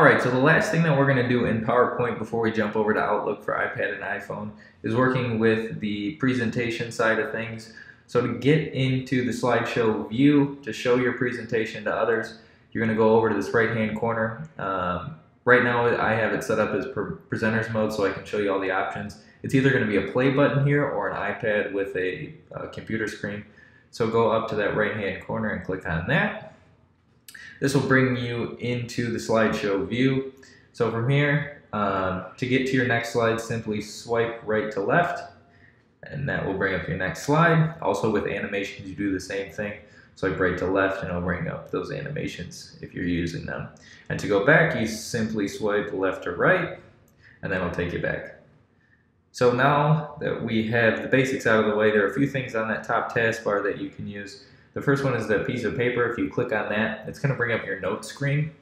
All right, so the last thing that we're going to do in PowerPoint before we jump over to Outlook for iPad and iPhone is working with the presentation side of things. So to get into the slideshow view, to show your presentation to others, you're going to go over to this right-hand corner. Um, right now I have it set up as presenters mode so I can show you all the options. It's either going to be a play button here or an iPad with a, a computer screen. So go up to that right-hand corner and click on that. This will bring you into the slideshow view. So from here, um, to get to your next slide, simply swipe right to left, and that will bring up your next slide. Also with animations, you do the same thing. So swipe right to left, and it'll bring up those animations if you're using them. And to go back, you simply swipe left or right, and then it'll take you back. So now that we have the basics out of the way, there are a few things on that top taskbar that you can use. The first one is the piece of paper. If you click on that, it's going to bring up your notes screen.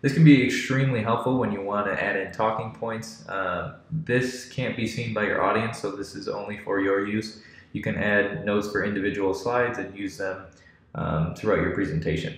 This can be extremely helpful when you want to add in talking points. Uh, this can't be seen by your audience, so this is only for your use. You can add notes for individual slides and use them um, throughout your presentation.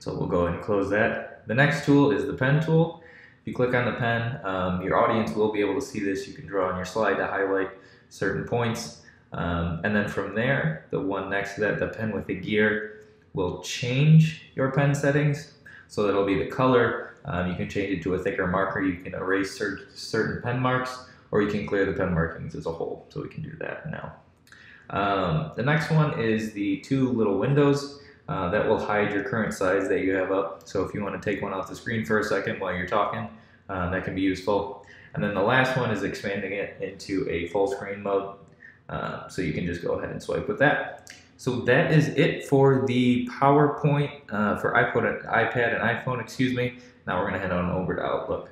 So we'll go ahead and close that. The next tool is the pen tool. If you click on the pen, um, your audience will be able to see this. You can draw on your slide to highlight certain points. Um, and then from there, the one next to that, the pen with the gear, will change your pen settings. So that'll be the color. Um, you can change it to a thicker marker. You can erase cer certain pen marks, or you can clear the pen markings as a whole. So we can do that now. Um, the next one is the two little windows. Uh, that will hide your current size that you have up. So if you want to take one off the screen for a second while you're talking, uh, that can be useful. And then the last one is expanding it into a full screen mode. Uh, so you can just go ahead and swipe with that. So that is it for the PowerPoint uh, for iPod, iPad and iPhone, excuse me. Now we're going to head on over to Outlook.